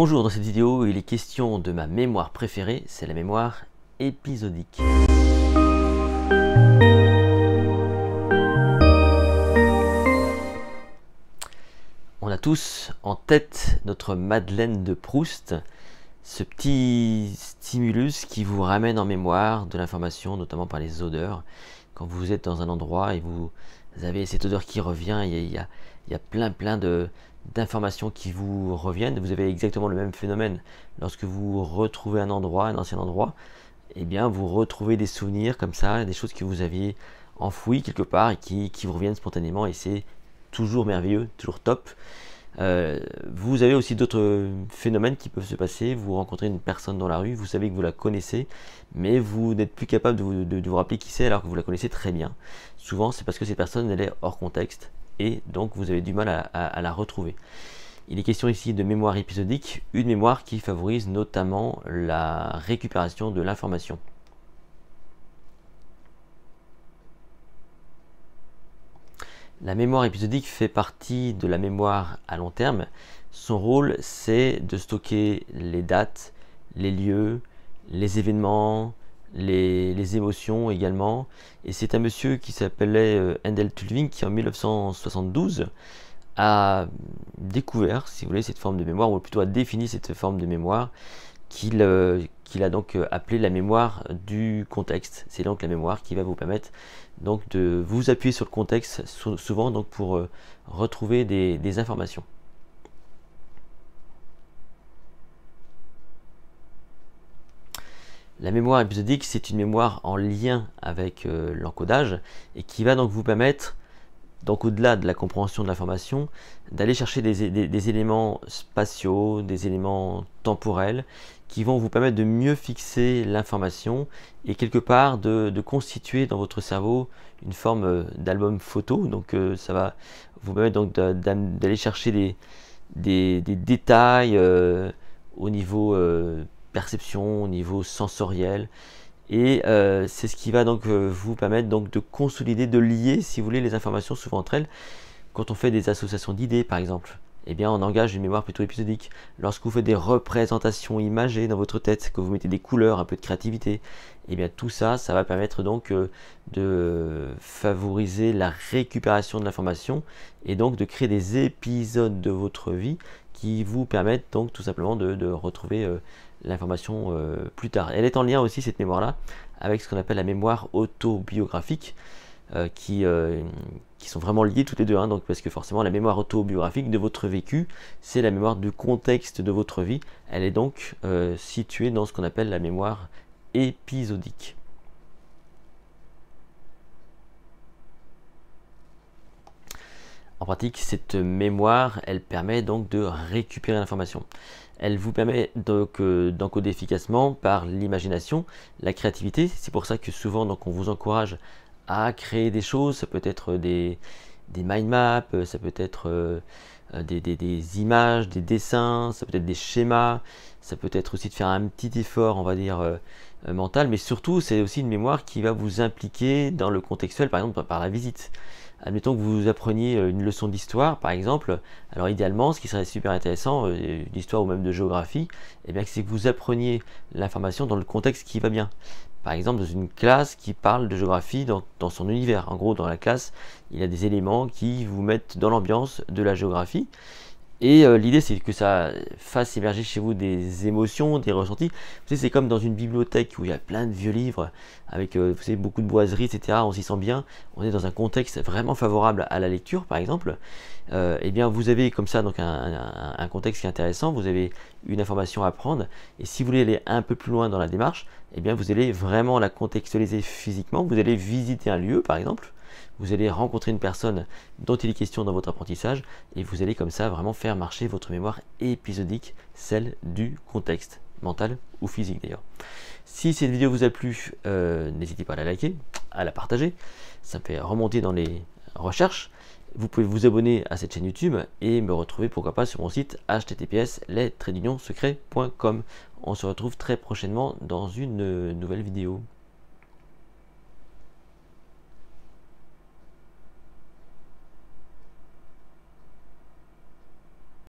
Bonjour, dans cette vidéo, il est question de ma mémoire préférée, c'est la mémoire épisodique. On a tous en tête notre Madeleine de Proust, ce petit stimulus qui vous ramène en mémoire de l'information, notamment par les odeurs. Quand vous êtes dans un endroit et vous avez cette odeur qui revient, il y a, il y a plein plein de, d'informations qui vous reviennent. Vous avez exactement le même phénomène lorsque vous retrouvez un endroit, un ancien endroit. Eh bien, vous retrouvez des souvenirs comme ça, des choses que vous aviez enfouies quelque part et qui, vous reviennent spontanément. Et c'est toujours merveilleux, toujours top. Euh, vous avez aussi d'autres phénomènes qui peuvent se passer. Vous rencontrez une personne dans la rue, vous savez que vous la connaissez, mais vous n'êtes plus capable de vous, rappeler qui c'est alors que vous la connaissez très bien. Souvent, c'est parce que cette personne, elle est hors contexte et donc vous avez du mal à, la retrouver. Il est question ici de mémoire épisodique, une mémoire qui favorise notamment la récupération de l'information. La mémoire épisodique fait partie de la mémoire à long terme. Son rôle, c'est de stocker les dates, les lieux, les événements, les, émotions également. Et c'est un monsieur qui s'appelait euh, Handel Tulving qui en 1972 a découvert, si vous voulez, cette forme de mémoire, ou plutôt a défini cette forme de mémoire qu'il euh, a donc euh, appelé la mémoire du contexte. C'est donc la mémoire qui va vous permettre de vous appuyer sur le contexte souvent pour retrouver des informations. La mémoire épisodique, c'est une mémoire en lien avec euh, l'encodage et qui va donc vous permettre, donc au-delà de la compréhension de l'information, d'aller chercher des, éléments spatiaux, des éléments temporels qui vont vous permettre de mieux fixer l'information et quelque part de, constituer dans votre cerveau une forme euh, d'album photo. Donc euh, ça va vous permettre donc d'aller chercher des, détails au niveau perception, au niveau sensoriel. Et euh, c'est ce qui va donc euh, vous permettre donc de consolider, de lier, si vous voulez, les informations souvent entre elles. Quand on fait des associations d'idées, par exemple, eh bien, on engage une mémoire plutôt épisodique. Lorsque vous faites des représentations imagées dans votre tête, que vous mettez des couleurs, un peu de créativité, eh bien, tout ça, ça va permettre donc euh, de favoriser la récupération de l'information et donc de créer des épisodes de votre vie qui vous permettent donc tout simplement de, retrouver l'information euh, plus tard. Elle est en lien aussi, cette mémoire-là, avec ce qu'on appelle la mémoire autobiographique, euh, qui, euh, qui sont vraiment liées toutes les deux, hein, donc, parce que forcément la mémoire autobiographique de votre vécu, c'est la mémoire du contexte de votre vie, elle est donc située dans ce qu'on appelle la mémoire épisodique. En pratique, cette mémoire, elle permet donc de récupérer l'information. Elle vous permet donc euh, d'encoder efficacement par l'imagination, la créativité. C'est pour ça que souvent on vous encourage à créer des choses. Ça peut être des, mind maps, ça peut être euh, des, images, des dessins, ça peut être des schémas, ça peut être aussi de faire un petit effort, on va dire, euh, mental. Mais surtout, c'est aussi une mémoire qui va vous impliquer dans le contextuel, par exemple par la visite. Admettons que vous appreniez euh, une leçon d'histoire, par exemple. Alors idéalement, ce qui serait super intéressant, euh, d'histoire ou même de géographie, eh bien, c'est que vous appreniez l'information dans le contexte qui va bien. Par exemple, dans une classe qui parle de géographie dans, dans son univers. En gros, dans la classe, il y a des éléments qui vous mettent dans l'ambiance de la géographie. Et euh, l'idée, c'est que ça fasse émerger chez vous des émotions, des ressentis. Vous savez, c'est comme dans une bibliothèque où il y a plein de vieux livres, avec euh, vous savez, beaucoup de boiseries, etc. On s'y sent bien. On est dans un contexte vraiment favorable à la lecture, par exemple. Euh, eh bien, vous avez comme ça donc un, contexte qui est intéressant. Vous avez une information à prendre. Et si vous voulez aller un peu plus loin dans la démarche, eh bien, vous allez vraiment la contextualiser physiquement. Vous allez visiter un lieu, par exemple vous allez rencontrer une personne dont il est question dans votre apprentissage et vous allez comme ça vraiment faire marcher votre mémoire épisodique, celle du contexte mental ou physique d'ailleurs. Si cette vidéo vous a plu, euh, n'hésitez pas à la liker, à la partager, ça me fait remonter dans les recherches. Vous pouvez vous abonner à cette chaîne YouTube et me retrouver pourquoi pas sur mon site https secret.com. On se retrouve très prochainement dans une nouvelle vidéo.